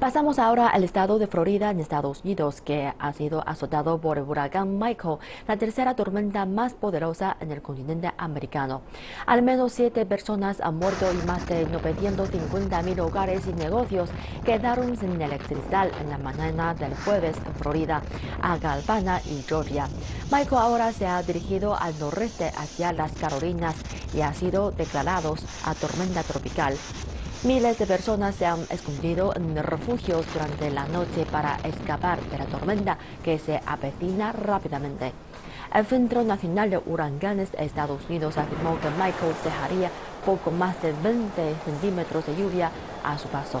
Pasamos ahora al estado de Florida, en Estados Unidos, que ha sido azotado por el huracán Michael, la tercera tormenta más poderosa en el continente americano. Al menos siete personas han muerto y más de 950 mil hogares y negocios quedaron sin electricidad en la mañana del jueves en Florida, Galvana y Georgia. Michael ahora se ha dirigido al noreste hacia las Carolinas y ha sido declarado a tormenta tropical. Miles de personas se han escondido en refugios durante la noche para escapar de la tormenta que se avecina rápidamente. El Centro Nacional de Huracanes de Estados Unidos afirmó que Michael dejaría poco más de 20 centímetros de lluvia a su paso.